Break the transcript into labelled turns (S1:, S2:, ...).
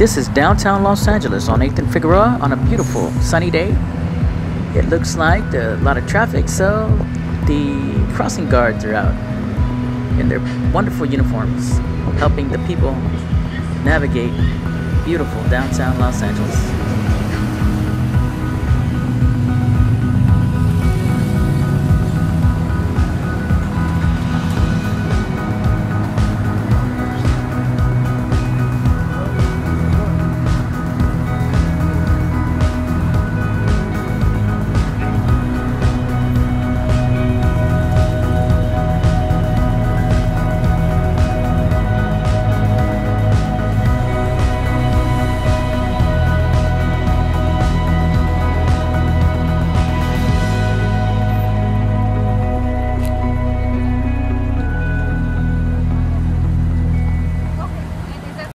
S1: This is downtown Los Angeles on 8th and Figueroa on a beautiful sunny day. It looks like a lot of traffic, so the crossing guards are out in their wonderful uniforms, helping the people navigate beautiful downtown Los Angeles.